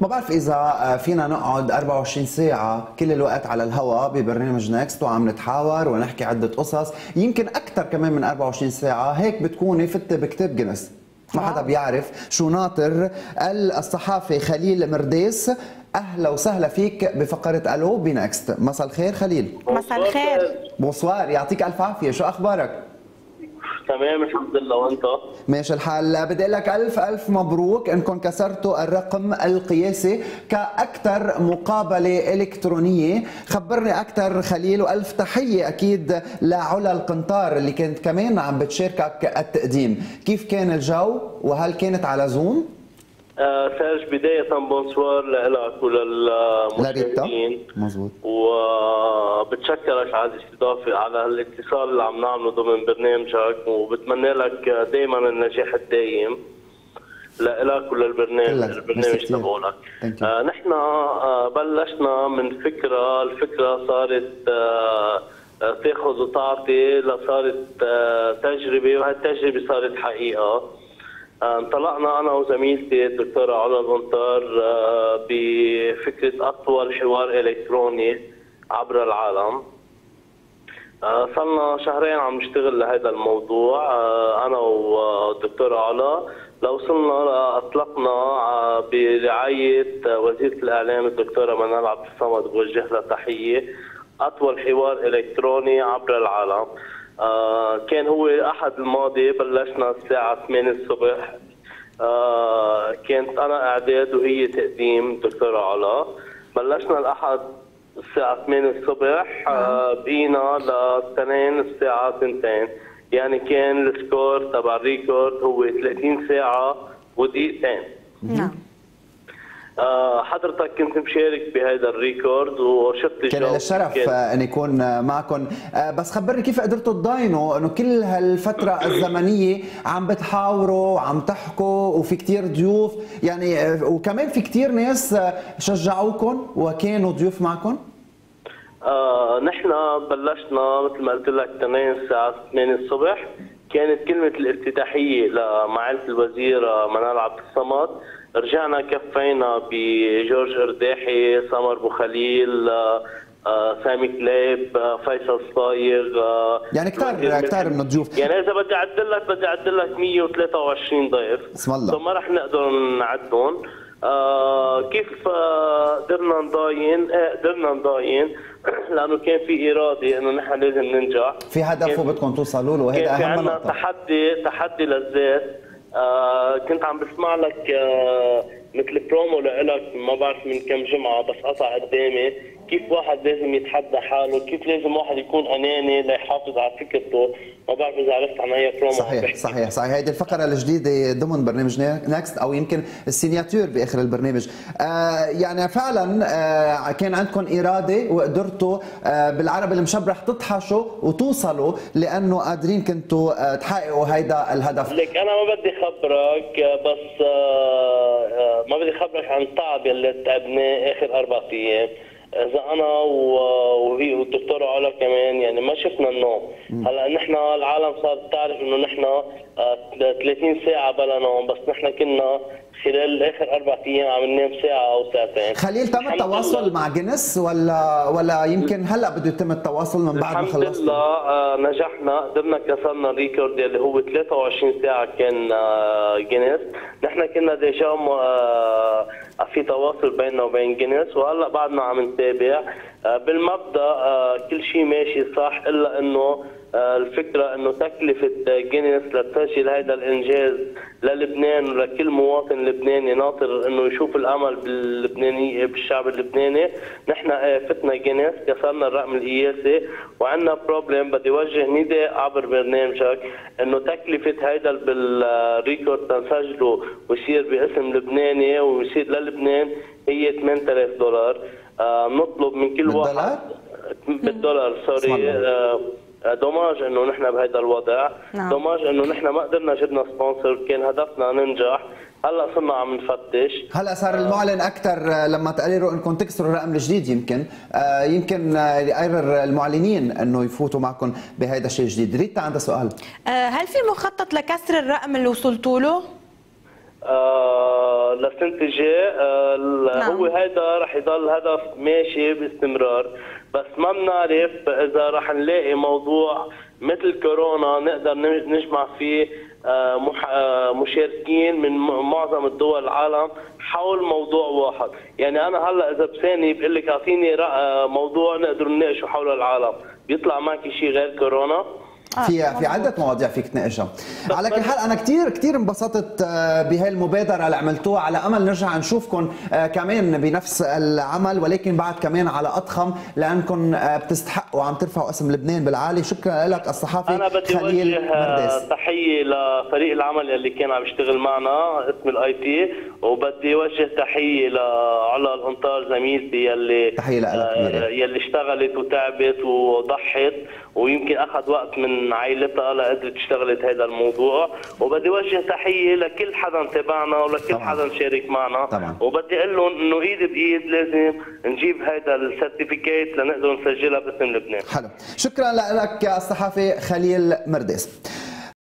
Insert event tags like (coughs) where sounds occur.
ما بعرف إذا فينا نقعد 24 ساعة كل الوقت على الهواء ببرنامج Next وعم نتحاور ونحكي عدة قصص. يمكن أكثر كمان من 24 ساعة هيك بتكوني فت بكتاب جنس ما حدا بيعرف شو ناطر الصحافي خليل مرداس. أهلا وسهلا فيك بفقرة ألو ب Next مساء الخير خليل. مساء الخير. bonsoir يعطيك ألف عافية. شو أخبارك؟ تمام الحمد لله. وانت؟ ماشي الحال. بدي لك ألف ألف مبروك. انكم كسرتوا الرقم القياسي كأكثر مقابلة إلكترونية. خبرني أكثر خليل وألف تحية أكيد لعلا القنطار اللي كانت كمان عم بتشاركك التقديم. كيف كان الجو؟ وهل كانت على زوم؟ سيرج بداية bonsoir لك وللمشاهدين. مزبوط وبتشكرك على الاستضافة على الاتصال اللي عم نعمله ضمن برنامجك وبتمنى لك دائما النجاح الدائم لك وللبرنامج البرنامج تبعولك. آه نحن آه بلشنا من فكرة الفكرة صارت آه تاخذ وتعطي لصارت آه تجربة وهالتجربة صارت حقيقة. انطلقنا أنا وزميلتي الدكتورة علا الغنطار بفكرة أطول حوار إلكتروني عبر العالم. صرنا شهرين عم نشتغل لهذا الموضوع. أنا والدكتورة علا. لوصلنا أطلقنا برعاية وزيرة الإعلام الدكتورة منال عبد الصمد بوجه لها تحية. أطول حوار إلكتروني عبر العالم. آه كان هو أحد الماضي بلشنا الساعة 8 الصبح. آه كانت أنا أعداد وهي تقديم دكتوره علا. بلشنا الأحد الساعة 8 الصبح آه بقينا للتنين الساعة 2 يعني كان ال score تبع ال record هو 30 ساعة ودقيقتين. نعم. حضرتك كنت مشارك بهذا ال record وشفت كان لي الشرف أن يكون معكم. آه بس خبرني كيف قدرتوا تضاينوا إنه كل هالفترة (coughs) الزمنية عم بتحاوروا وعم تحكوا وفي كتير ضيوف. يعني وكمان في كتير ناس شجعوكم وكانوا ضيوف معكم آه نحن بلشنا مثل ما قلت لك تنين الساعة 8 الصبح. كانت كلمة الافتتاحيه لمعالي الوزير منال عبد الصمد. رجعنا كفينا بجورج أرداحي سمر بو خليل آه سامي كليب فيصل صايغ آه يعني كثار كثار من الضيوف. يعني إذا بدي أعدل لك بدي أعدل لك 123 ضيف. اسم الله. ما رح نقدر نعدهم. كيف قدرنا نضاين إيه قدرنا نضاين. (clears throat) لأنه كان في إرادة إنه نحن لازم ننجح. في هدف وبدكم توصلوا له وهذا أهم نقطة. كان في تحدي تحدي للذات. آه كنت عم بسمع لك آه مثل برومو لإلك ما بعرف من كم جمعة بس قطع قدامي. كيف واحد لازم يتحدى حاله؟ كيف لازم واحد يكون أناني ليحافظ على فكرته؟ ما بعرف إذا عرفت عن هي برومو صحيح صحيح صحيح. هيدي الفقرة الجديدة ضمن برنامج Next أو يمكن ال signature بآخر البرنامج. آه يعني فعلا آه كان عندكم إرادة وقدرتوا آه بالعربي المشبرح تطحشوا وتوصلوا لأنه قادرين كنتوا آه تحققوا هيدا الهدف. لك أنا ما بدي خبرك بس آه ما بدي خبرك عن التعب اللي تعبناه آخر أربع أيام. اذا أنا وهي والدكتوره علا كمان يعني ما شفنا النوم هلا نحن العالم صارت تعرف إنه نحن 30 ساعة بلا نوم بس نحن كنا خلال آخر أربع أيام عم ننام ساعة أو ساعتين. خليل تم التواصل مع جنس ولا ولا يمكن هلأ بده يتم التواصل من بعد ما خلصنا الحمد لله آه نجحنا قدرنا كسرنا ال record اللي هو 23 ساعة كان آه جنس نحن كنا déjà آه في تواصل بيننا وبين جنس وهلأ بعدنا عم نتابع. بالمبدأ كل شيء ماشي صح إلا إنه الفكرة أنه تكلفة جينيس لتسجيل هذا الإنجاز للبنان ولكل مواطن لبناني ناطر أنه يشوف الأمل باللبناني بالشعب اللبناني. نحن فتنا جينيس كسرنا الرقم القياسي وعندنا problem بدي وجه نداء عبر برنامجك أنه تكلفة هذا بال record تنسجله ويصير باسم لبناني ويصير للبنان هي 8000 دولار. آه نطلب من كل واحد بالدولار. sorry آه dommage إنه نحن بهذا الوضع. نعم. dommage إنه نحن ما قدرنا جبنا sponsor كان هدفنا ننجح. هلأ صرنا عم نفتش. هلأ صار المعلن أكثر لما تقرروا إنكم تكسروا الرقم الجديد يمكن. آه يمكن يقرر المعلنين إنه يفوتوا معكم بهذا الشيء الجديد ريتا عندها سؤال. آه هل في مخطط لكسر الرقم اللي وصلتوا له آه للسنه الجاي آه نعم. هو هذا رح يضل هدف ماشي باستمرار. بس ما بنعرف إذا رح نلاقي موضوع مثل كورونا نقدر نج- نجمع فيه آه، مشاركين من معظم الدول العالم حول موضوع واحد. يعني أنا هلأ إذا بثاني بقول لك أعطيني موضوع نقدر نناقشه حول العالم. بيطلع معك شيء غير كورونا؟ في في مظبوط. عدة مواضيع فيك تناقشها على كل حال أنا كثير كثير انبسطت آه، بهاي المبادرة اللي عملتوها على أمل نرجع نشوفكم آه، كمان بنفس العمل ولكن بعد كمان على أضخم لانكم آه، بتستحقوا عم ترفعوا اسم لبنان بالعالي شكرا لك الصحافي أنا بدي خليل آه، مرداس تحية لفريق العمل اللي كان عم يشتغل معنا قسم ال IT وبدي أوجه تحية لعلا القنطار زميلتي يلي تحية لك. آه، يلي اشتغلت وتعبت وضحت ويمكن أخذ وقت من عائلتها لقدرت تشتغلت هذا الموضوع. وبدي اوجه تحية لكل حدا تابعنا ولكل طبعاً. حدا شارك معنا. طبعاً. وبدي أقول لهم إنه إيد بإيد لازم نجيب هذا السيرتيفيكيت لنقدر نسجلها باسم لبنان. حلو. شكرا لك الصحافي خليل مرداس